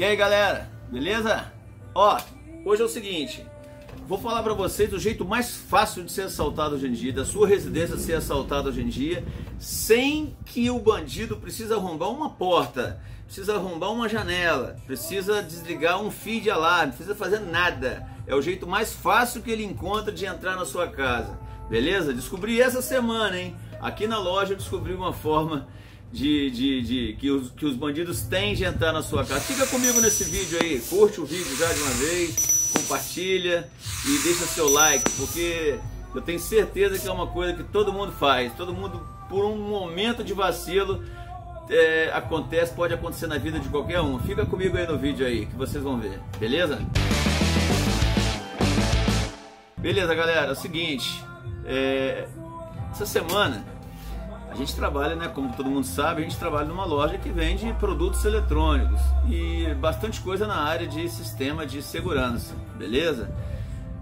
E aí galera, beleza? Ó, hoje é o seguinte, vou falar para vocês do jeito mais fácil de ser assaltado hoje em dia, da sua residência ser assaltada hoje em dia, sem que o bandido precisa arrombar uma porta, precisa arrombar uma janela, precisa desligar um fio de alarme, precisa fazer nada. É o jeito mais fácil que ele encontra de entrar na sua casa, beleza? Descobri essa semana, hein? Aqui na loja eu descobri uma forma de, de, de, que, os, que os bandidos têm de entrar na sua casa. Fica comigo nesse vídeo aí, curte o vídeo já de uma vez, compartilha e deixa seu like, porque eu tenho certeza que é uma coisa que todo mundo faz, todo mundo por um momento de vacilo é, acontece, pode acontecer na vida de qualquer um. Fica comigo aí no vídeo aí, que vocês vão ver, beleza? Beleza, galera, é o seguinte, é, essa semana a gente trabalha, né, como todo mundo sabe, a gente trabalha numa loja que vende produtos eletrônicos e bastante coisa na área de sistema de segurança, beleza?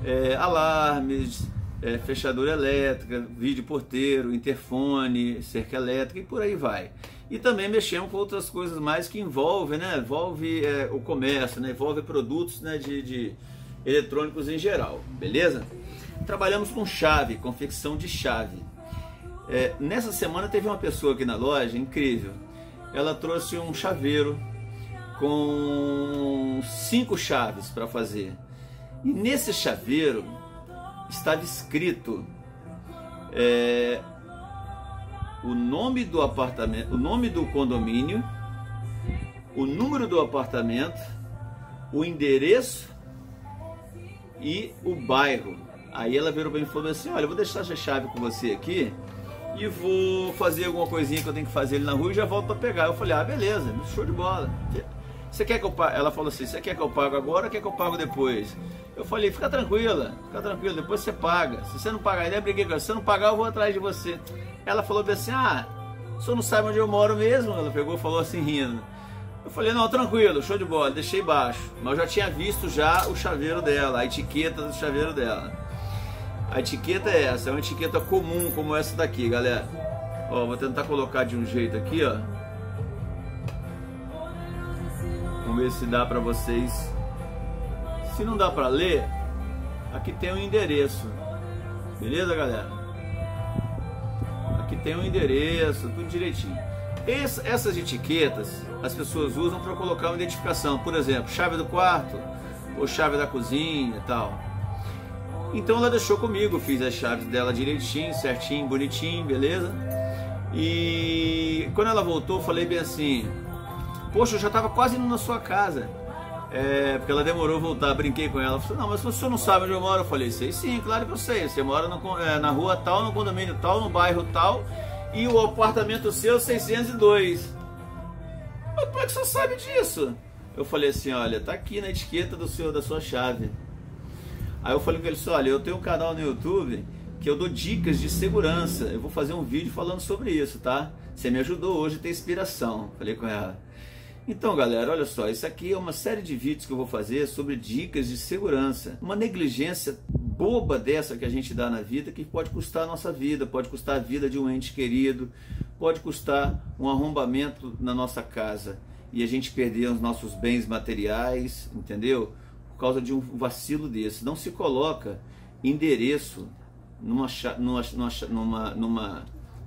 É, alarmes, é, fechadura elétrica, vídeo porteiro, interfone, cerca elétrica e por aí vai. E também mexemos com outras coisas mais que envolvem, né, envolve é, o comércio, né, envolve produtos né, de, de eletrônicos em geral, beleza? Trabalhamos com chave, confecção de chave. É, nessa semana teve uma pessoa aqui na loja incrível. Ela trouxe um chaveiro com cinco chaves para fazer. E nesse chaveiro estava escrito é, o nome do apartamento, o nome do condomínio, o número do apartamento, o endereço e o bairro. Aí ela virou para mim e falou assim: Olha, eu vou deixar essa chave com você aqui e vou fazer alguma coisinha que eu tenho que fazer ali na rua e já volto para pegar. Eu falei, ah, beleza, show de bola. Você quer que eu pague? Ela falou assim, você quer que eu pago agora ou quer que eu pago depois? Eu falei, fica tranquila, fica tranquila, depois você paga. Se você não pagar, ainda briguei com ela, se você não pagar, eu vou atrás de você. Ela falou assim, ah, o senhor não sabe onde eu moro mesmo? Ela pegou e falou assim, rindo. Eu falei, não, tranquilo, show de bola, deixei baixo. Mas eu já tinha visto já o chaveiro dela, a etiqueta do chaveiro dela. A etiqueta é essa, é uma etiqueta comum como essa daqui, galera. Ó, vou tentar colocar de um jeito aqui, ó. Vamos ver se dá para vocês. Se não dá para ler, aqui tem o um endereço. Beleza, galera? Aqui tem o um endereço, tudo direitinho. Essa, essas etiquetas as pessoas usam para colocar uma identificação, por exemplo, chave do quarto ou chave da cozinha e tal. Então ela deixou comigo, fiz as chaves dela direitinho, certinho, bonitinho, beleza? E quando ela voltou, falei bem assim: Poxa, eu já estava quase indo na sua casa. É, porque ela demorou voltar, brinquei com ela. Falei, não, mas senhor não sabe onde eu moro? Eu falei, sei sim, claro que eu sei. Você mora no, é, na rua tal, no condomínio tal, no bairro tal, e o apartamento seu é 602. Mas como é que senhor sabe disso? Eu falei assim, olha, tá aqui na etiqueta do senhor da sua chave. Aí eu falei com ele olha, eu tenho um canal no YouTube que eu dou dicas de segurança. Eu vou fazer um vídeo falando sobre isso, tá? Você me ajudou hoje a ter inspiração. Falei com ela. Então, galera, olha só, isso aqui é uma série de vídeos que eu vou fazer sobre dicas de segurança. Uma negligência boba dessa que a gente dá na vida que pode custar a nossa vida, pode custar a vida de um ente querido, pode custar um arrombamento na nossa casa e a gente perder os nossos bens materiais, entendeu? Por causa de um vacilo desse. Não se coloca endereço numa, numa, numa, numa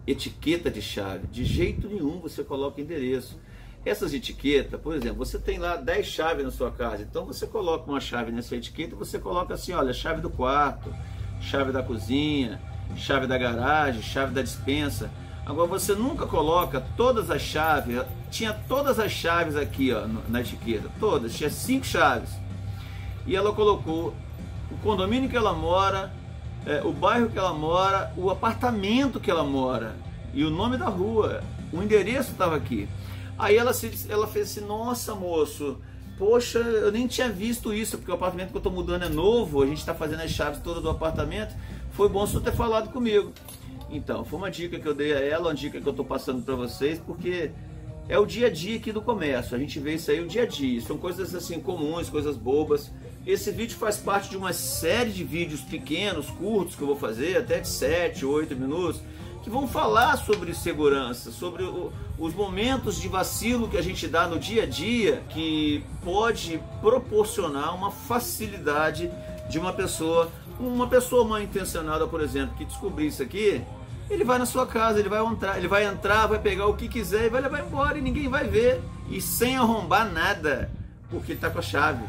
etiqueta de chave. De jeito nenhum você coloca endereço. Essas etiquetas, por exemplo, você tem lá 10 chaves na sua casa, então você coloca uma chave nessa etiqueta e você coloca assim, olha, chave do quarto, chave da cozinha, chave da garagem, chave da dispensa. Agora você nunca coloca todas as chaves, tinha todas as chaves aqui ó, na etiqueta, todas, tinha cinco chaves e ela colocou o condomínio que ela mora, é, o bairro que ela mora, o apartamento que ela mora e o nome da rua, o endereço estava aqui. Aí ela, se, ela fez assim: Nossa, moço, poxa, eu nem tinha visto isso, porque o apartamento que eu estou mudando é novo, a gente está fazendo as chaves todas do apartamento. Foi bom você ter falado comigo. Então, foi uma dica que eu dei a ela, uma dica que eu estou passando para vocês, porque é o dia a dia aqui do comércio. A gente vê isso aí o dia a dia. São coisas assim comuns, coisas bobas esse vídeo faz parte de uma série de vídeos pequenos, curtos que eu vou fazer, até de 7, 8 minutos, que vão falar sobre segurança, sobre o, os momentos de vacilo que a gente dá no dia a dia, que pode proporcionar uma facilidade de uma pessoa, uma pessoa mal intencionada, por exemplo, que descobrir isso aqui, ele vai na sua casa, ele vai entrar, ele vai entrar, vai pegar o que quiser e vai levar embora e ninguém vai ver e sem arrombar nada, porque ele está com a chave.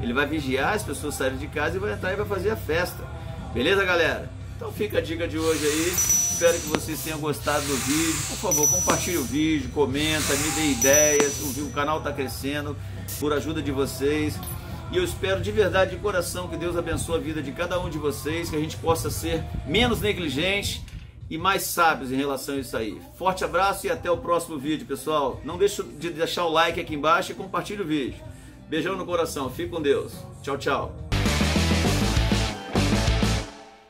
Ele vai vigiar as pessoas saírem de casa e vai entrar e vai fazer a festa. Beleza, galera? Então fica a dica de hoje aí. Espero que vocês tenham gostado do vídeo. Por favor, compartilhe o vídeo, comenta, me dê ideias. O canal está crescendo por ajuda de vocês. E eu espero de verdade, de coração, que Deus abençoe a vida de cada um de vocês, que a gente possa ser menos negligente e mais sábios em relação a isso aí. Forte abraço e até o próximo vídeo, pessoal. Não deixe de deixar o like aqui embaixo e compartilhe o vídeo. Beijão no coração. Fique com Deus. Tchau, tchau.